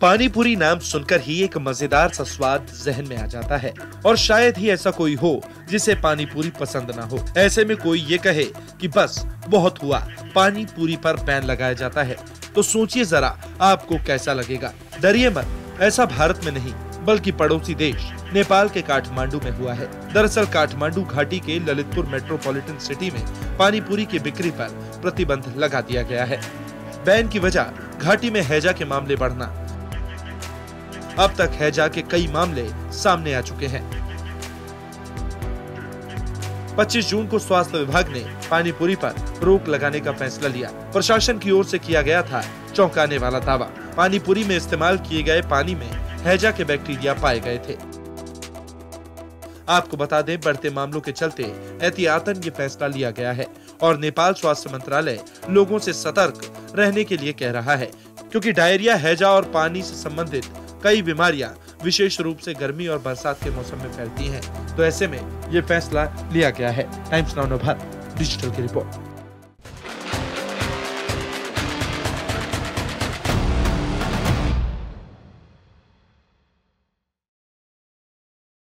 पानी पूरी नाम सुनकर ही एक मज़ेदार सा स्वाद जहन में आ जाता है। और शायद ही ऐसा कोई हो जिसे पानी पूरी पसंद ना हो। ऐसे में कोई ये कहे कि बस, बहुत हुआ। पानी पूरी पर बैन लगाया जाता है। तो सोचिए जरा, आपको कैसा लगेगा? डरिए मत, ऐसा भारत में नहीं, बल्कि पड़ोसी देश, नेपाल के काठमांडू में हुआ है। दरअसल काठमांडू घाटी के ललितपुर मेट्रोपॉलिटन सिटी में पानी पूरी की बिक्री पर प्रतिबंध लगा दिया गया है। बैन की वजह, घाटी में हैजा के मामले बढ़ना। अब तक हैजा के कई मामले सामने आ चुके हैं। 25 जून को स्वास्थ्य विभाग ने पानीपुरी पर रोक लगाने का फैसला लिया। प्रशासन की ओर से किया गया था चौंकाने वाला दावा। पानीपुरी में इस्तेमाल किए गए पानी में हैजा के बैक्टीरिया पाए गए थे। आपको बता दें, बढ़ते मामलों के चलते एहतियातन ये फैसला लिया गया है और नेपाल स्वास्थ्य मंत्रालय लोगों से सतर्क रहने के लिए कह रहा है, क्योंकि डायरिया, हैजा और पानी से संबंधित कई बीमारियाँ विशेष रूप से गर्मी और बरसात के मौसम में फैलती हैं। तो ऐसे में ये फैसला लिया गया है। Times Now Bharat. डिजिटल की रिपोर्ट।